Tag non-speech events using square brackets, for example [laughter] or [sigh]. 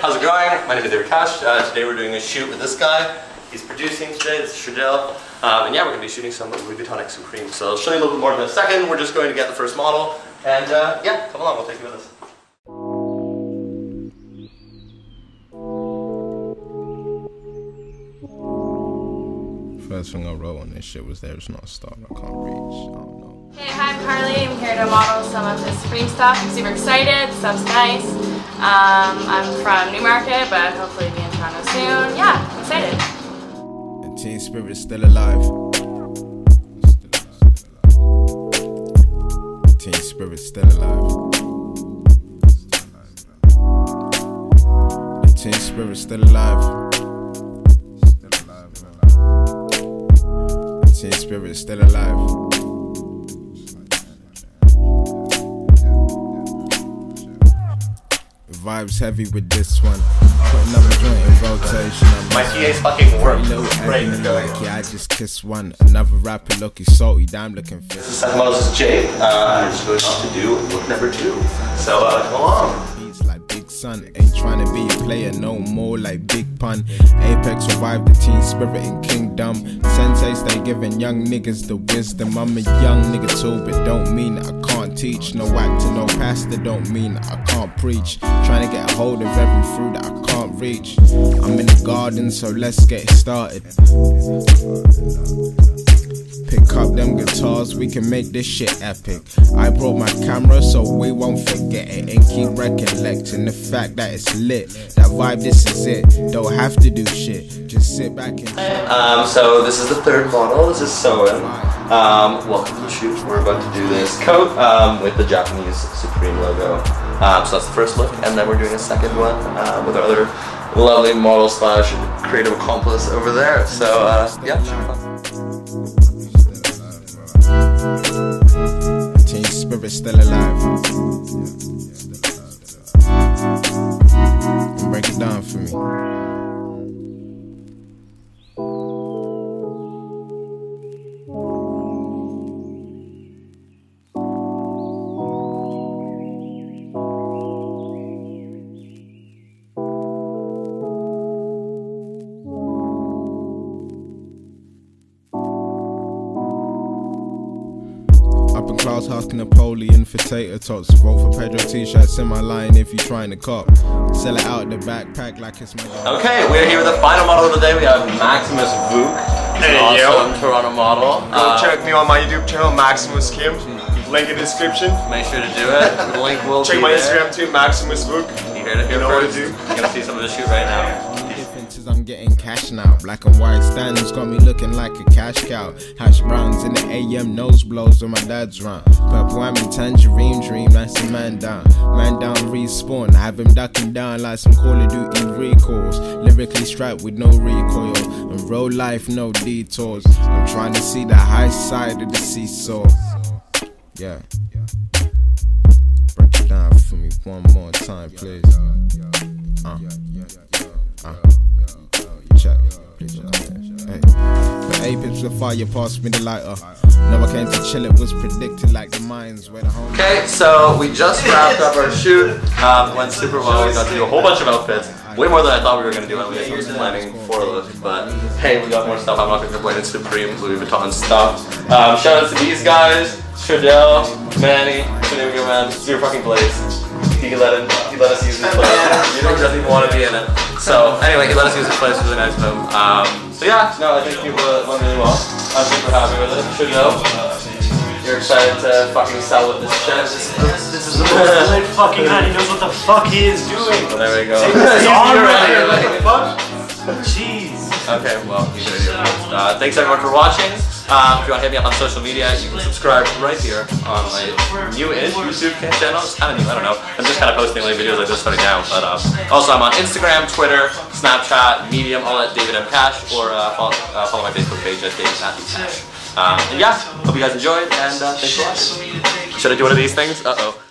how's it going? My name is David Cash. Uh, today we're doing a shoot with this guy. He's producing today, this is Shredell. Um, and yeah, we're going to be shooting some Louis Vuitton X Supreme. So I'll show you a little bit more in a second. We're just going to get the first model. And uh, yeah, come along, we'll take you with us. First thing I wrote on this shit was there's not a star I can't reach. I don't know. Hey, hi, I'm Carly. I'm here to model some of the Supreme stuff. I'm super excited. Stuff's nice. Um, I'm from Newmarket, but hopefully be in Toronto soon. Yeah, excited. The teen spirit's still alive. Teen spirit's still alive. The teen spirit's still alive. Teen spirit's still alive. Vibes heavy with this one. Put another joint in rotation. My TA's fucking work. And yeah, I just kissed one. Another rapper looking salty, damn looking fit. Model is Jay. Uh, I'm just going on to do look number two. So uh, come along. Beats like Big Sun, ain't trying to be a player no more like Big Pun. Apex revived the teen spirit in Kingdom. Sensei stay giving young niggas the wisdom. I'm a young nigga too, but don't mean I can't teach. No actor, no pastor, don't mean I can't preach. Trying to get a hold of every fruit that I can't reach. I'm in the garden, so let's get started. Pick up them guitars, we can make this shit epic. I brought my camera so we won't forget it and keep recollecting the fact that it's lit. That vibe, this is it. Don't have to do shit, just sit back and. Um, so this is the third model. This is Soen. Um, welcome to the shoot. We're about to do this coat um, with the Japanese Supreme logo. Um, so that's the first look, and then we're doing a second one uh, with our other lovely model slash creative accomplice over there. So uh, yeah, should be fun. Teen spirit still alive. Up in class, asking Napoleon for tater tots. Vote for Pedro t-shirts in my line if you're trying to cop. Sell it out the backpack like it's my. Okay, we're here with the final model of the day. We have Maximus Vuk. He's an Hey, yo. awesome Toronto model. Go Uh, check me on my YouTube channel, Maximus Kim. Link in the description. Make sure to do it. The link will Check be my there. Instagram too, Maximus Book. You heard it here You know what to first. do. You're gonna see some of the shoot right now. I'm getting cash now. Black and white stands got me looking like a cash cow. Hash browns in the AM nose blows when my dad's round. Purple whammy tangerine dream, that's a man down. Man down respawn. I have him ducking down like some Call of Duty recalls. Lyrically strapped with no recoil. And real life, no detours. I'm trying to see the high side of the seesaw. Yeah. Break it down for me one more time, please. Uh. Check. Hey. The apes the fire passed me the lighter. I came to chill, it was predicted like the mines where the home. Okay, so we just wrapped up our shoot. Um, went super well. We got to do a whole bunch of outfits. Way more than I thought we were gonna do. We had some planning for this, but hey, we got more stuff. I'm not gonna complain. It's Supreme Louis Vuitton stuff. Um, shout out to these guys, Shredell, Manny, Shenanigans Man, super fucking place. He let it, he let us use his place. You he doesn't even want to be in it. So anyway, he let us use his place. Really nice of him. Um, so yeah, no, I think people went really well. I'm super happy with it. Shredell. You're excited to fucking sell with this shit. This is the most lit fucking man. He knows what the fuck he is doing. Well, there we go. He's [laughs] You're on ready, right. What the fuck? Jeez. Okay, well, you. Uh, thanks everyone for watching. Um, if you want to hit me up on social media, you can subscribe right here on my new-ish YouTube channel. It's kind of new, I don't know. I'm just kind of posting like videos like this starting now. But uh, also, I'm on Instagram, Twitter, Snapchat, Medium, all at David M Cash, or uh, follow, uh, follow my Facebook page at David Matthew Cash. Um, and yeah, hope you guys enjoyed, and uh, thanks for watching. Should I do one of these things? Uh oh.